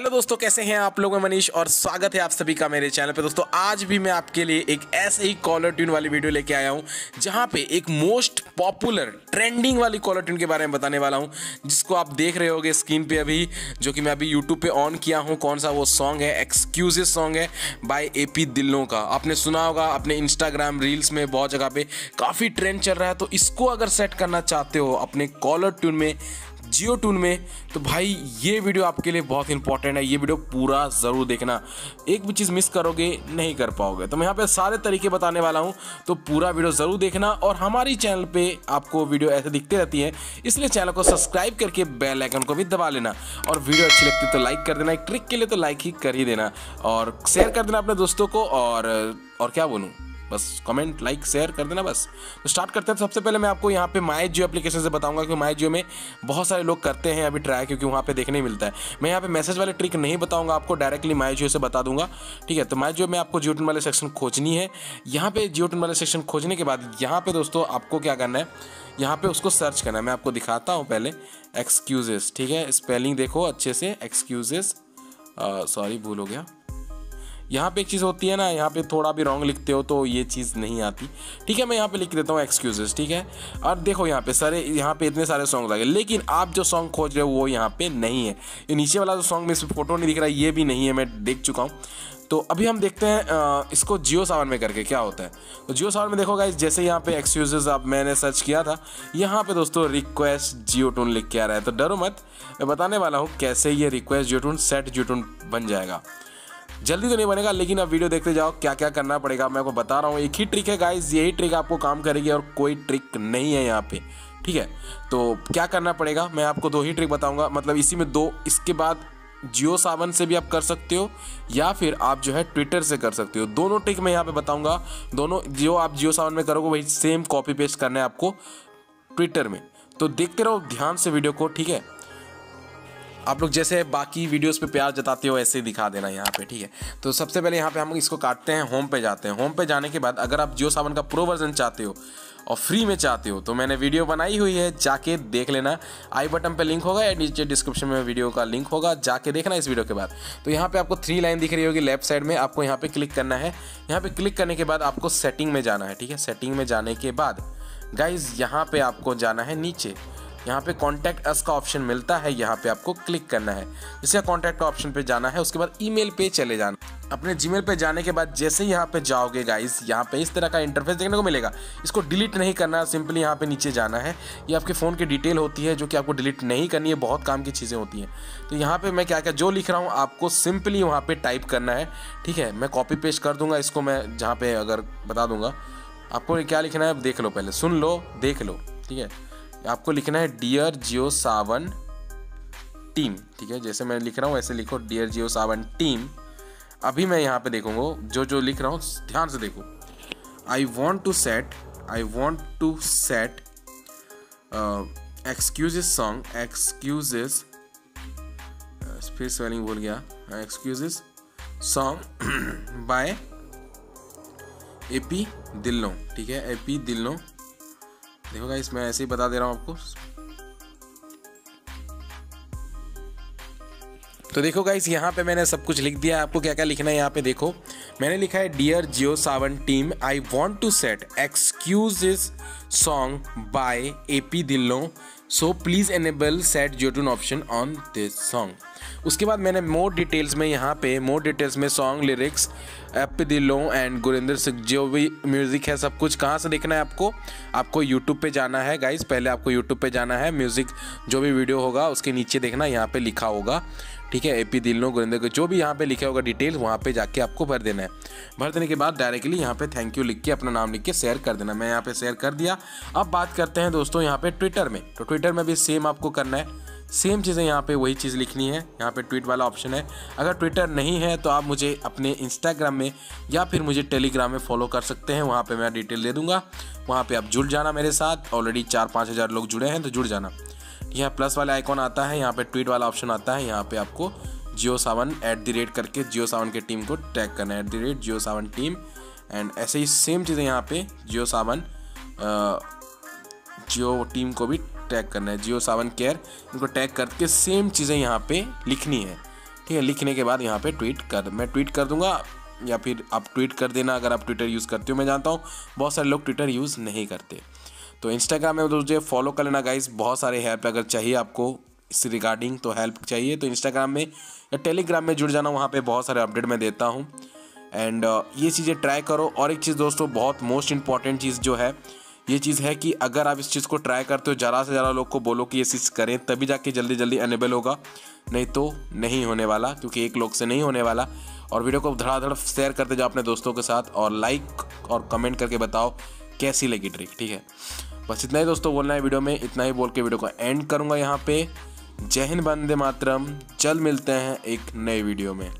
Hello दोस्तों, कैसे हैं आप लोग? मैं मनीष और स्वागत है आप सभी का मेरे चैनल पे। दोस्तों, आज भी मैं आपके लिए एक ऐसे ही कॉलर ट्यून वाली वीडियो लेके आया हूँ, जहाँ पे एक मोस्ट पॉपुलर ट्रेंडिंग वाली कॉलर ट्यून के बारे में बताने वाला हूँ, जिसको आप देख रहे होगे स्क्रीन पे अभी, जो कि मैं अभी यूट्यूब पे ऑन किया हूँ। कौन सा वो सॉन्ग है? एक्सक्यूजेज सॉन्ग है बाय ए पी दिल्लों का। आपने सुना होगा, अपने इंस्टाग्राम रील्स में बहुत जगह पे काफ़ी ट्रेंड चल रहा है तो इसको अगर सेट करना चाहते हो, अपने कॉलर ट्यून में जियो टून में। तो भाई, ये वीडियो आपके लिए बहुत इंपॉर्टेंट है। ये वीडियो पूरा ज़रूर देखना। एक भी चीज़ मिस करोगे, नहीं कर पाओगे। तो मैं यहाँ पे सारे तरीके बताने वाला हूँ। तो पूरा वीडियो ज़रूर देखना और हमारी चैनल पे आपको वीडियो ऐसे दिखते रहती है। इसलिए चैनल को सब्सक्राइब करके बेल आइकन को भी दबा लेना। और वीडियो अच्छी लगती है तो लाइक कर देना। एक ट्रिक के लिए तो लाइक ही कर ही देना। और शेयर कर देना अपने दोस्तों को। और और क्या बोलूँ? बस कमेंट लाइक शेयर कर देना बस। तो स्टार्ट करते हैं तो सबसे पहले मैं आपको यहाँ पे माई जियो एप्लीकेशन से बताऊँगा कि माई जियो में बहुत सारे लोग करते हैं अभी ट्राई क्योंकि वहाँ पे देखने मिलता है। मैं यहाँ पे मैसेज वाले ट्रिक नहीं बताऊँगा, आपको डायरेक्टली माई जियो से बता दूँगा। ठीक है तो माई जियो में आपको जियोटन वाले सेक्शन खोजनी है। यहाँ पे जियोटन वाले सेक्शन खोजने के बाद, यहाँ पे दोस्तों आपको क्या करना है? यहाँ पे उसको सर्च करना है। मैं आपको दिखाता हूँ पहले। एक्सक्यूजेस ठीक है? स्पेलिंग देखो अच्छे से। एक्सक्यूजेस सॉरी भूल हो गया। यहाँ पे एक चीज़ होती है ना, यहाँ पे थोड़ा भी रॉन्ग लिखते हो तो ये चीज़ नहीं आती। ठीक है, मैं यहाँ पे लिख देता हूँ एक्सक्यूजेस ठीक है? और देखो यहाँ पे सारे, यहाँ पे इतने सारे सॉन्ग लगे लेकिन आप जो सॉन्ग खोज रहे हो वो यहाँ पे नहीं है। ये नीचे वाला जो सॉन्ग में इस फ़ोटो नहीं दिख रहा, ये भी नहीं है, मैं देख चुका हूँ। तो अभी हम देखते हैं इसको जियो सावन में करके क्या होता है। तो जियो सावन में देखो गाइस जैसे यहाँ पे एक्सक्यूजेज अब मैंने सर्च किया था, यहाँ पे दोस्तों रिक्वेस्ट जियो टून लिख के आ रहा है। तो डरो मत, मैं बताने वाला हूँ कैसे ये request Jio tune set Jio tune बन जाएगा। जल्दी तो नहीं बनेगा, लेकिन अब वीडियो देखते जाओ क्या क्या करना पड़ेगा। मैं आपको बता रहा हूँ, एक ही ट्रिक है गाइज़ यही ट्रिक आपको काम करेगी और कोई ट्रिक नहीं है यहाँ पे, ठीक है? तो क्या करना पड़ेगा, मैं आपको दो ही ट्रिक बताऊँगा मतलब इसी में दो, इसके बाद जियो सावन से भी आप कर सकते हो, या फिर आप जो है ट्विटर से कर सकते हो। दोनों ट्रिक मैं यहाँ पे बताऊँगा, दोनों जो आप जियो सावन में करोगे, वही सेम कॉपी पेस्ट करना है आपको ट्विटर में। तो देखते रहो ध्यान से वीडियो को, ठीक है? आप लोग जैसे बाकी वीडियोस पे प्यार जताते हो, ऐसे ही दिखा देना यहाँ पे, ठीक है? तो सबसे पहले यहाँ पे हम इसको काटते हैं होम पे जाते हैं। होम पे जाने के बाद अगर आप जियो सावन का प्रो वर्जन चाहते हो और फ्री में चाहते हो तो मैंने वीडियो बनाई हुई है, जाके देख लेना। आई बटन पे लिंक होगा या नीचे डिस्क्रिप्शन में वीडियो का लिंक होगा, जाके देखना इस वीडियो के बाद। तो यहाँ पे आपको थ्री लाइन दिख रही होगी लेफ़्ट साइड में आपको यहाँ पे क्लिक करना है। यहाँ पे क्लिक करने के बाद आपको सेटिंग में जाना है, ठीक है? सेटिंग में जाने के बाद गाइज़ यहाँ पे आपको जाना है नीचे। यहाँ पे कॉन्टैक्ट अस का ऑप्शन मिलता है, यहाँ पे आपको क्लिक करना है। जिसका कॉन्टैक्ट ऑप्शन पे जाना है, उसके बाद ईमेल पे चले जाना। अपने जीमेल पे जाने के बाद जैसे यहाँ पे जाओगे गाइस यहाँ पे इस तरह का इंटरफेस देखने को मिलेगा। इसको डिलीट नहीं करना सिंपली यहाँ पे नीचे जाना है। ये आपके फ़ोन की डिटेल होती है, जो कि आपको डिलीट नहीं करनी है, बहुत काम की चीज़ें होती हैं। तो यहाँ पे मैं क्या क्या जो लिख रहा हूँ, आपको सिंपली वहाँ पर टाइप करना है। ठीक है, मैं कॉपी पेस्ट कर दूँगा, इसको मैं जहाँ पे अगर बता दूँगा। आपको क्या लिखना है देख लो पहले, सुन लो, देख लो। ठीक है? आपको लिखना है डियर जियो सावन टीम ठीक है, जैसे मैं लिख रहा हूँ, वैसे लिखो डियर जियो सावन टीम अभी मैं यहाँ पे देखूँगा, जो जो लिख रहा हूँ, ध्यान से देखो। I want to set I want to set excuses song excuses फिर स्वेलिंग बोल गया एक्सक्यूजेस सॉन्ग बाय एपी दिल्लो ठीक है एपी दिल्लो देखो गाइस मैं ऐसे ही बता दे रहा हूँ आपको। तो देखो गाइस यहाँ पे मैंने सब कुछ लिख दिया आपको क्या क्या लिखना है यहाँ पे देखो। मैंने लिखा है dear Jio Saavn team I want to set excuse song by A P Dhillon so please enable set Jio tune option on this song उसके बाद मैंने मोर डिटेल्स में यहाँ पे मोर डिटेल्स में song lyrics A P Dhillon and Gurinder Singh, जो भी music है, सब कुछ कहाँ से देखना है आपको? आपको यूट्यूब पे जाना है गाइज़ पहले आपको यूट्यूब पे जाना है म्यूज़िक जो भी वीडियो होगा, उसके नीचे देखना, यहाँ पे लिखा होगा, ठीक है ए पी दिल्लो गुरिंदर जो भी यहाँ पे लिखा होगा डिटेल्स वहाँ पे जाके आपको भर देना है। भर देने के बाद डायरेक्टली यहाँ पे थैंक यू लिख के, अपना नाम लिख के शेयर कर देना। मैं यहाँ पे शेयर कर दिया। अब बात करते हैं दोस्तों यहाँ पे ट्विटर में। तो ट्विटर में भी सेम आपको करना है। सेम चीज़ें यहाँ पे वही चीज़ लिखनी है, यहाँ पे ट्वीट वाला ऑप्शन है। अगर ट्विटर नहीं है तो आप मुझे अपने इंस्टाग्राम में या फिर मुझे टेलीग्राम में फॉलो कर सकते हैं, वहाँ पे मैं डिटेल दे दूँगा। वहाँ पे आप जुड़ जाना मेरे साथ ऑलरेडी चार पाँच हज़ार लोग जुड़े हैं तो जुड़ जाना। यहाँ प्लस वाला आइकॉन आता है, यहाँ पर ट्वीट वाला ऑप्शन आता है, यहाँ पर आपको Jio Saavn at the rate करके जियो सावन के टीम को टैग करना है। At the rate Jio Saavn team and ऐसे ही सेम चीज़ें यहाँ पे जियो सावन जियो टीम को भी टैग करना है। जियो सावन केयर इनको टैग करके सेम चीज़ें यहाँ पे लिखनी है। ठीक है लिखने के बाद यहाँ पे ट्वीट कर मैं ट्वीट कर दूँगा या फिर आप ट्वीट कर देना अगर आप ट्विटर यूज़ करते हो मैं जानता हूँ बहुत सारे लोग ट्विटर यूज़ नहीं करते। तो इंस्टाग्राम में मुझे फॉलो कर लेना गाइज़ बहुत सारे हेल्प अगर चाहिए आपको इस रिगार्डिंग तो हेल्प चाहिए तो इंस्टाग्राम में या टेलीग्राम में जुड़ जाना वहाँ पे बहुत सारे अपडेट मैं देता हूँ। एंड uh, ये चीज़ें ट्राई करो। और एक चीज़ दोस्तों बहुत मोस्ट इंपॉर्टेंट चीज़ जो है ये चीज़ है कि अगर आप इस चीज़ को ट्राई करते हो, ज़्यादा से ज़्यादा लोग को बोलो कि ये चीज़ करें, तभी जाके जल्दी जल्दी अनेबल होगा। नहीं तो नहीं होने वाला, क्योंकि एक लोग से नहीं होने वाला। और वीडियो को धड़ाधड़ शेयर करते जाओ अपने दोस्तों के साथ और लाइक और कमेंट करके बताओ कैसी लगी ट्रिक ठीक है? बस इतना ही दोस्तों, बोलना है वीडियो में, इतना ही बोल के वीडियो को एंड करूँगा यहाँ पे। जय हिंद, वंदे मातरम। जल्द मिलते हैं एक नए वीडियो में।